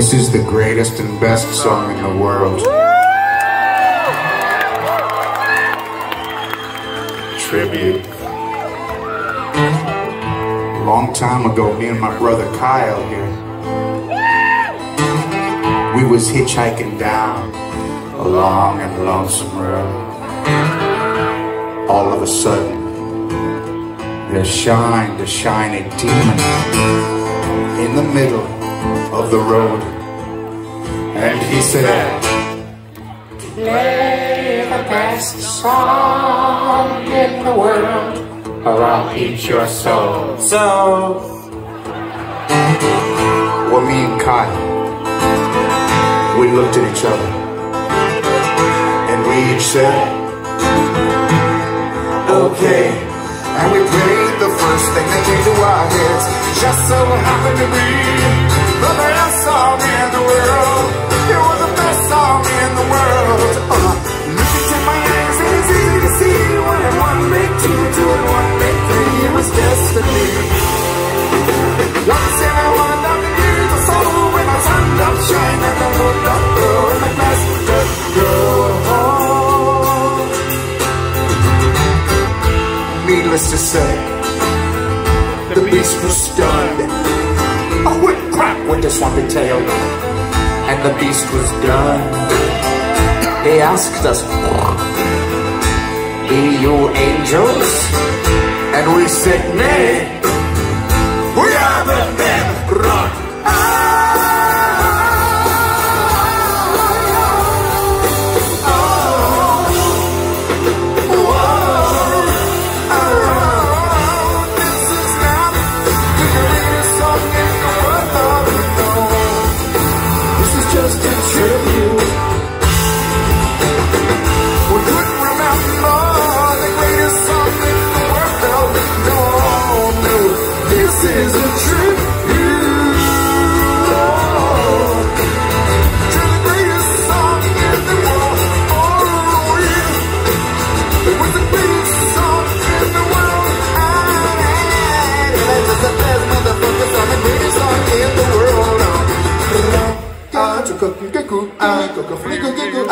This is the greatest and best song in the world. Tribute. A Long time ago, me and my brother Kyle here, we was hitchhiking down a long and lonesome road. All of a sudden, there shined a shiny demon in the middle of the road. He said, Play the best song in the world, or I'll eat your soul. So, well, me and Kyle, we looked at each other, and we each said, Okay. And we played the first thing that came to our heads. Just so it happened to be the best song in the world. The beast was stunned. Oh, what crap with this swampy tail? And the beast was done. He asked us, Be you angels? And we said, Nay, we are the dead choco, cuckoo, ah, coco, flico, cuckoo,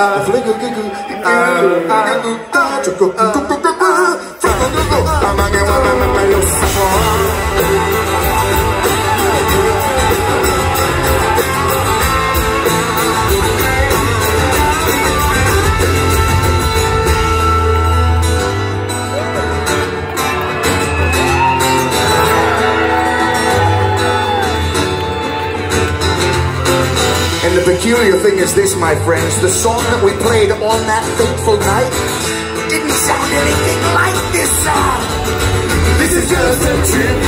peculiar thing is this, my friends, the song that we played on that fateful night didn't sound anything like this song. This is just a tribute.